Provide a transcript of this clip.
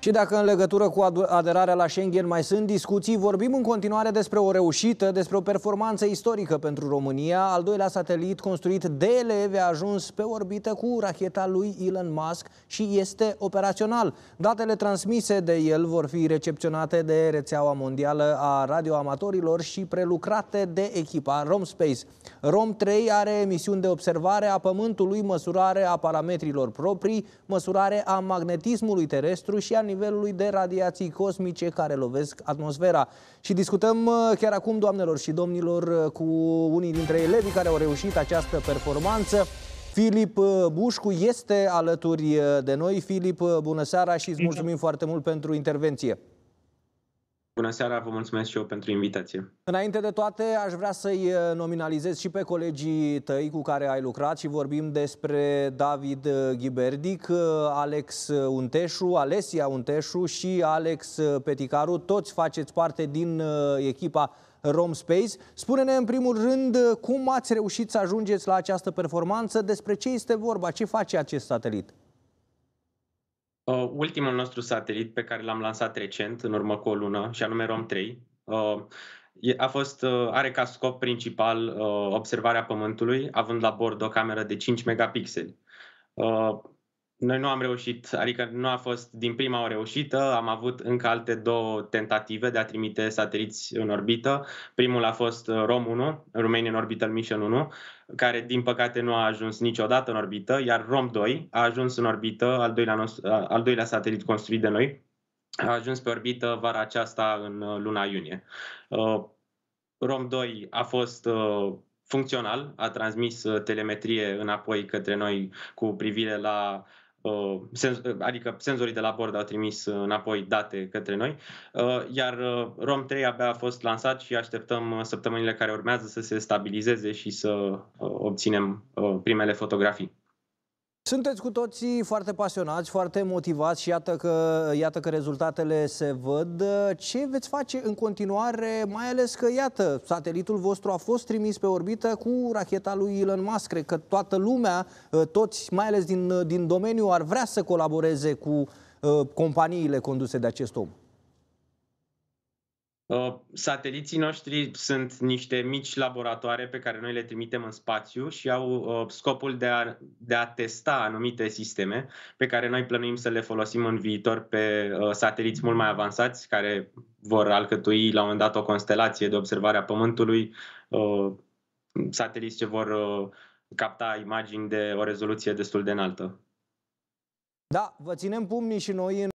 Și dacă în legătură cu aderarea la Schengen mai sunt discuții, vorbim în continuare despre o reușită, despre o performanță istorică pentru România. Al doilea satelit construit de elevi a ajuns pe orbită cu racheta lui Elon Musk și este operațional. Datele transmise de el vor fi recepționate de rețeaua mondială a radioamatorilor și prelucrate de echipa Romspace. Rom 3 are misiuni de observare a Pământului, măsurare a parametrilor proprii, măsurare a magnetismului terestru și a nivelului de radiații cosmice care lovesc atmosfera. Și discutăm uh, chiar acum, doamnelor și domnilor, uh, cu unii dintre elevii care au reușit această performanță. Filip uh, Bușcu este alături de noi. Filip, bună seara și îți mulțumim foarte mult pentru intervenție. Bună seara, vă mulțumesc și eu pentru invitație. Înainte de toate, aș vrea să-i uh, nominalizez și pe colegii tăi cu care ai lucrat și vorbim despre David uh, Ghiberdic, uh, Alex Unteșu, Alesia Unteșu și Alex Peticaru. Toți faceți parte din echipa Romspace. Spune-ne în primul rând cum ați reușit să ajungeți la această performanță, despre ce este vorba, ce face acest satelit? Uh, ultimul nostru satelit pe care l-am lansat recent, în urmă cu o lună, și anume ROM3, uh, a fost, uh, are ca scop principal uh, observarea Pământului, având la bord o cameră de 5 megapixeli. Uh, noi nu am reușit, adică nu a fost din prima o reușită, am avut încă alte două tentative de a trimite sateliți în orbită. Primul a fost uh, ROM-1, Romanian Orbital Mission 1, care din păcate nu a ajuns niciodată în orbită, iar ROM-2 a ajuns în orbită, al doilea, nostru, al doilea satelit construit de noi, a ajuns pe orbită vara aceasta în uh, luna iunie. Uh, ROM-2 a fost funcțional, a transmis telemetrie înapoi către noi cu privire la Uh, adică senzorii de la bord au trimis înapoi date către noi, uh, iar uh, ROM 3 abia a fost lansat și așteptăm săptămânile care urmează să se stabilizeze și să obținem primele fotografii. Sunteți cu toții foarte pasionați, foarte motivați și iată că, iată că rezultatele se văd. Ce veți face în continuare, mai ales că, iată, satelitul vostru a fost trimis pe orbită cu racheta lui Elon Musk. Cred că toată lumea, toți, mai ales din, din domeniu, ar vrea să colaboreze cu uh, companiile conduse de acest om. Uh, sateliții noștri sunt niște mici laboratoare pe care noi le trimitem în spațiu și au uh, scopul de a, de a testa anumite sisteme pe care noi plănuim să le folosim în viitor pe uh, sateliți mult mai avansați care vor alcătui la un moment dat o constelație de observare a Pământului, sateliți ce vor capta imagini de o rezoluție destul de înaltă. Da, vă ținem pumnii și noi în